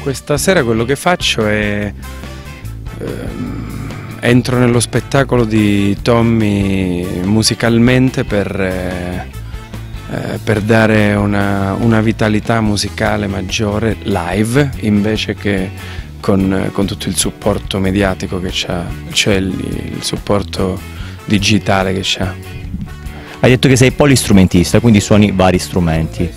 Questa sera quello che faccio è... ehm, entro nello spettacolo di Tommy musicalmente per, eh, eh, per dare una, una vitalità musicale maggiore live invece che con, con tutto il supporto mediatico che c'ha, cioè il, supporto digitale che c'ha. Hai detto che sei polistrumentista, quindi suoni vari strumenti.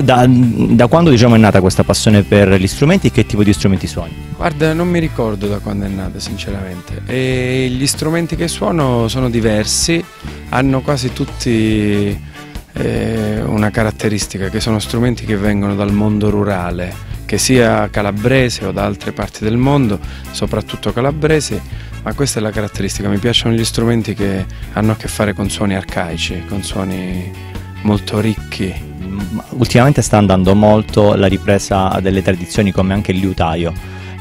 Da, da quando diciamo, è nata questa passione per gli strumenti e che tipo di strumenti suoni? Guarda, non mi ricordo da quando è nata sinceramente. E gli strumenti che suono sono diversi, hanno quasi tutti eh, una caratteristica, che sono strumenti che vengono dal mondo rurale, che sia calabrese o da altre parti del mondo, soprattutto calabrese, ma questa è la caratteristica, mi piacciono gli strumenti che hanno a che fare con suoni arcaici, con suoni molto ricchi. Ultimamente sta andando molto la ripresa delle tradizioni come anche il liutaio,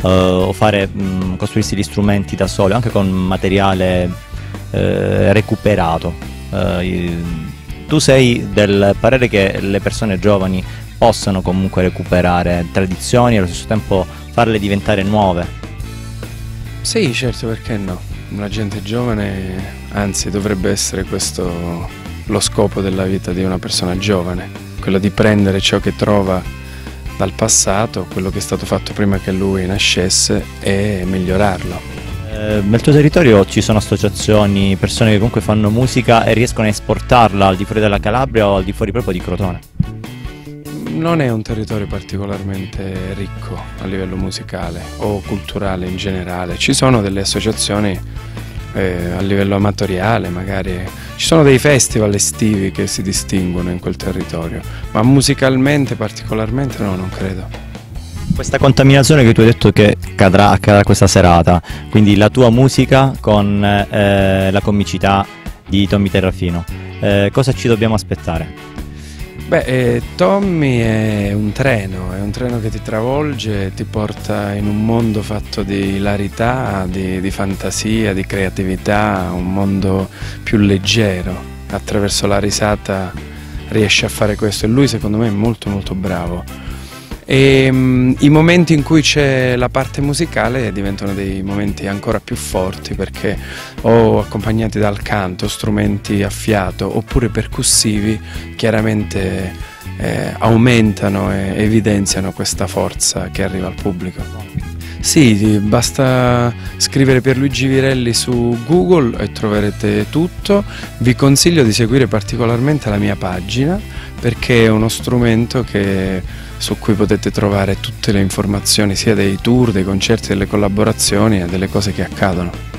eh, o fare, mh, costruirsi gli strumenti da solo, anche con materiale eh, recuperato. Eh, tu sei del parere che le persone giovani possano comunque recuperare tradizioni e allo stesso tempo farle diventare nuove? Sì, certo, perché no? La gente giovane, anzi, dovrebbe essere questo lo scopo della vita di una persona giovane, quello di prendere ciò che trova dal passato, quello che è stato fatto prima che lui nascesse e migliorarlo. Eh, nel tuo territorio ci sono associazioni, persone che comunque fanno musica e riescono a esportarla al di fuori della Calabria o al di fuori proprio di Crotone? non è un territorio particolarmente ricco a livello musicale o culturale in generale. Ci sono delle associazioni eh, a livello amatoriale, magari ci sono dei festival estivi che si distinguono in quel territorio, ma musicalmente particolarmente no, non credo. Questa contaminazione che tu hai detto che cadrà, accadrà questa serata, quindi la tua musica con eh, la comicità di Tommy Terrafino, eh, cosa ci dobbiamo aspettare? Beh, eh, Tommy è un treno, è un treno che ti travolge, ti porta in un mondo fatto di hilarità, di, di fantasia, di creatività, un mondo più leggero. Attraverso la risata riesce a fare questo e lui secondo me è molto molto bravo. E um, i momenti in cui c'è la parte musicale diventano dei momenti ancora più forti perché o accompagnati dal canto, strumenti a fiato oppure percussivi chiaramente eh, aumentano e evidenziano questa forza che arriva al pubblico. Sì, basta scrivere per Luigi Virelli su Google e troverete tutto. Vi consiglio di seguire particolarmente la mia pagina perché è uno strumento che su cui potete trovare tutte le informazioni sia dei tour, dei concerti, delle collaborazioni e delle cose che accadono.